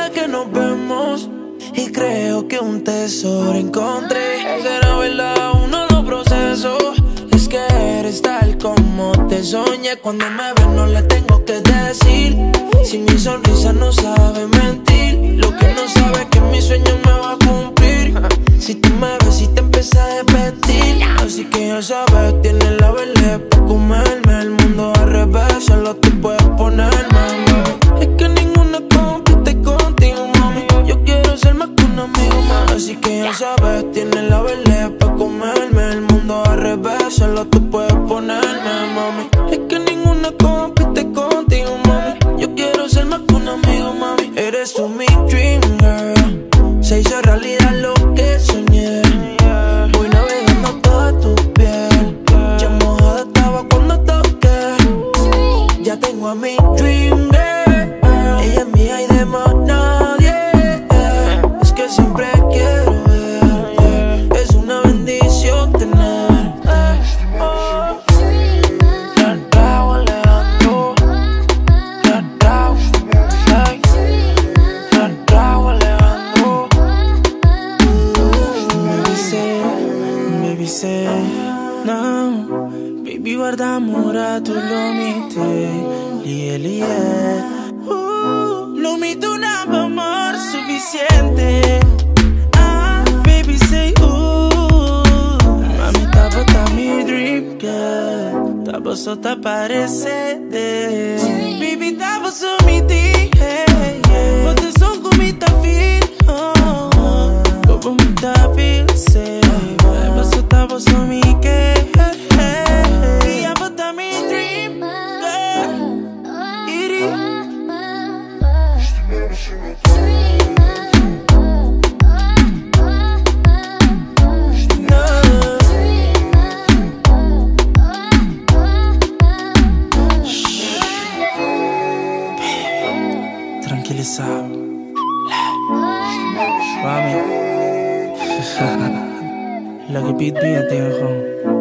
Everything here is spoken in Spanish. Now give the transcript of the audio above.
día que nos vemos y creo que un tesoro encontré. Será verdad, uno lo proceso. Es que eres tal como te soñé. Cuando me ves, no le tengo que decir. Si mi sonrisa no sabe mentir, lo que no sabe que Sabes, tienes la verde para comerme. El mundo al revés, solo tú puedes ponerme, mami. Es que ninguna compite contigo, mami. Yo quiero ser más que un amigo, mami. Eres tú mi dream girl. Se hizo realidad lo que soñé. Voy navegando toda tu piel. Ya mojada estaba cuando toqué. Ya tengo a mi dream girl. Ella es mía y de Baby guarda amore, tu lo mite Lie, lie uh, Lo mite un amor suficiente Ah, baby say, uh Mami, tava tá mi dream girl Tava só tá parecendo Tranquilizado Mami. Beat ya kan Check